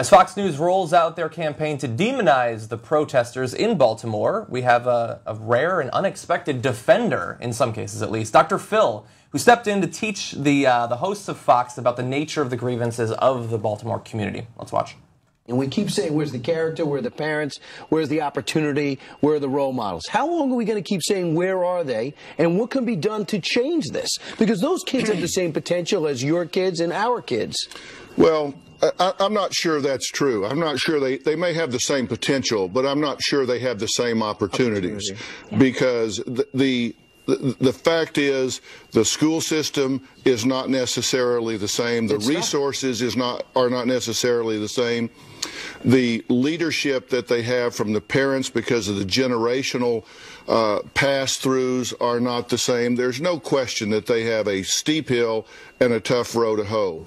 As Fox News rolls out their campaign to demonize the protesters in Baltimore, we have a, a, rare and unexpected defender, in some cases at least, Dr. Phil, who stepped in to teach the, uh, the hosts of Fox about the nature of the grievances of the Baltimore community. Let's watch. And we keep saying, where's the character? Where are the parents? Where's the opportunity? Where are the role models? How long are we going to keep saying, where are they? And what can be done to change this? Because those kids have the same potential as your kids and our kids. Well, I, am not sure that's true. I'm not sure they, they may have the same potential, but I'm not sure they have the same opportunities Opportunity. because the, the the, fact is the school system is not necessarily the same. The it's resources not. is not are not necessarily the same. The leadership that they have from the parents because of the generational uh, pass throughs are not the same. There's no question that they have a steep hill and a tough row to hoe.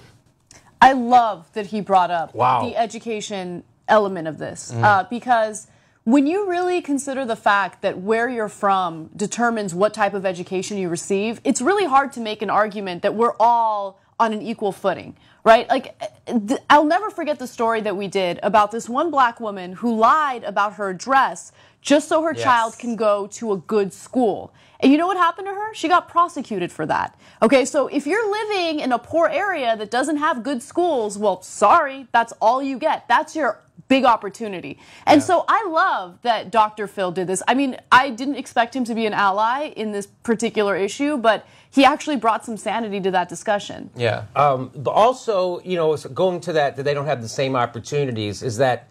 I love that he brought up wow. the education element of this mm-hmm. uh, because when you really consider the fact that where you're from determines what type of education you receive, it's really hard to make an argument that we're all on an equal footing, right? Like, I'll never forget the story that we did about this one black woman who lied about her address just so her yes. child can go to a good school. And you know what happened to her? She got prosecuted for that. Okay, so if you're living in a poor area that doesn't have good schools, well, sorry, that's all you get. That's your big opportunity. And yeah. so I love that Dr. Phil did this. I mean, I didn't expect him to be an ally in this particular issue, but he actually brought some sanity to that discussion. Yeah. Um, but also, you know, going to that, that they don't have the same opportunities, is that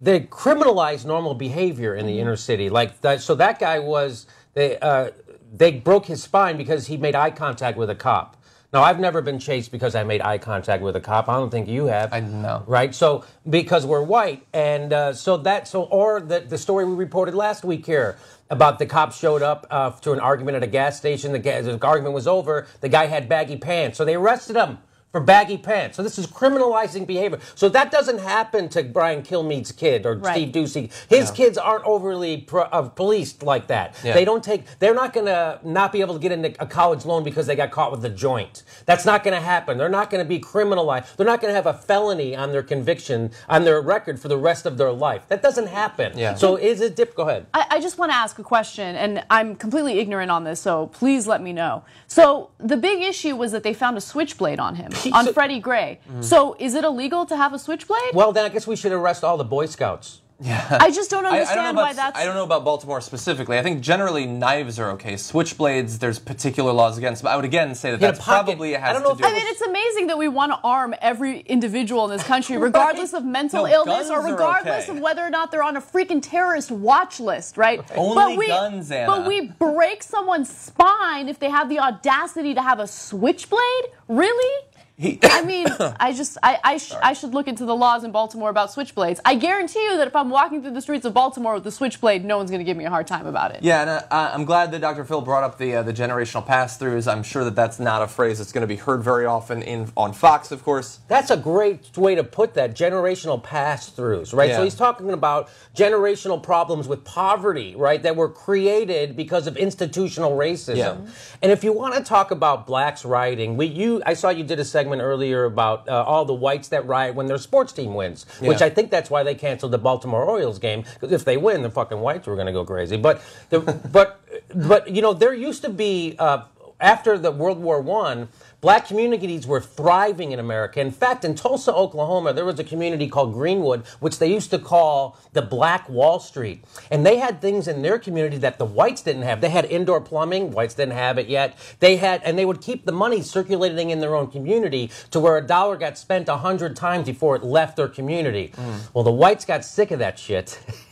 they criminalize normal behavior in the mm-hmm. inner city. Like that, so that guy was they uh, they broke his spine because he made eye contact with a cop. Now, I've never been chased because I made eye contact with a cop. I don't think you have. I know. Right? So, because we're white. And uh, so that, so, or the, the story we reported last week here about the cops showed up uh, to an argument at a gas station. The, gas, the argument was over. The guy had baggy pants. So they arrested him for baggy pants. So this is criminalizing behavior. So that doesn't happen to Brian Kilmeade's kid or right. Steve Doocy. His no. kids aren't overly pro- uh, policed like that. Yeah. They don't take. They're not going to not be able to get into a college loan because they got caught with a joint. That's not going to happen. They're not going to be criminalized. They're not going to have a felony on their conviction on their record for the rest of their life. That doesn't happen. Yeah. So is it dip? Go ahead. I, I just want to ask a question, and I'm completely ignorant on this, so please let me know. So the big issue was that they found a switchblade on him on so, Freddie Gray. Mm. So is it illegal to have a switchblade? Well, then I guess we should arrest all the Boy Scouts. Yeah. I just don't understand I, I don't why about, that's. I don't know about Baltimore specifically. I think generally knives are okay. Switchblades, there's particular laws against. But I would again say that that's probably has I don't know to do. I mean, it's amazing that we want to arm every individual in this country, regardless right. of mental no, illness or regardless okay. of whether or not they're on a freaking terrorist watch list, right? Only but we, guns, Anna. But we break someone's spine if they have the audacity to have a switchblade. Really? He, I mean, I just, I, I, sh- I, should look into the laws in Baltimore about switchblades. I guarantee you that if I'm walking through the streets of Baltimore with a switchblade, no one's going to give me a hard time about it. Yeah, and uh, I'm glad that Dr. Phil brought up the uh, the generational pass-throughs. I'm sure that that's not a phrase that's going to be heard very often in on Fox, of course. That's a great way to put that, generational pass-throughs, right? Yeah. So he's talking about generational problems with poverty, right, that were created because of institutional racism. Yeah. And if you want to talk about blacks rioting, we, you, I saw you did a segment segment earlier about uh, all the whites that riot when their sports team wins, yeah. which I think that's why they canceled the Baltimore Orioles game because if they win, the fucking whites were going to go crazy. But the, but but you know there used to be uh, after the World War One Black communities were thriving in America. In fact, in Tulsa, Oklahoma, there was a community called Greenwood, which they used to call the Black Wall Street. And they had things in their community that the whites didn't have. They had indoor plumbing, whites didn't have it yet. They had, and they would keep the money circulating in their own community to where a dollar got spent a hundred times before it left their community. Mm. Well, the whites got sick of that shit.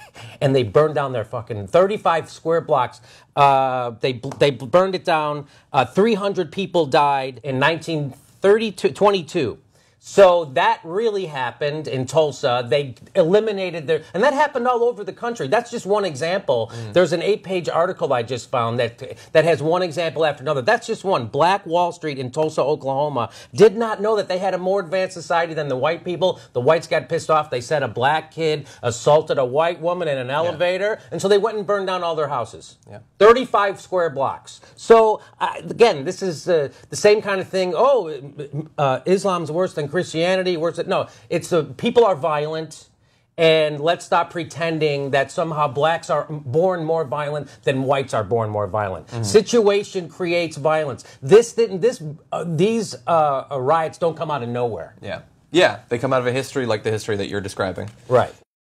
and they burned down their fucking 35 square blocks. Uh, they they burned it down. Uh, 300 people died in 1922. So that really happened in Tulsa. They eliminated their, and that happened all over the country. That's just one example. Mm. There's an eight-page article I just found that that has one example after another. That's just one. Black Wall Street in Tulsa, Oklahoma, did not know that they had a more advanced society than the white people. The whites got pissed off. They said a black kid assaulted a white woman in an elevator, yeah. and so they went and burned down all their houses. Yeah. 35 square blocks. So uh, again, this is uh, the same kind of thing. Oh, uh, Islam's worse than Christianity? Where's it? No, it's the people are violent. And let's stop pretending that somehow blacks are born more violent than whites are born more violent. Mm-hmm. Situation creates violence. This didn't. This uh, these uh, riots don't come out of nowhere. Yeah. Yeah, they come out of a history like the history that you're describing. Right.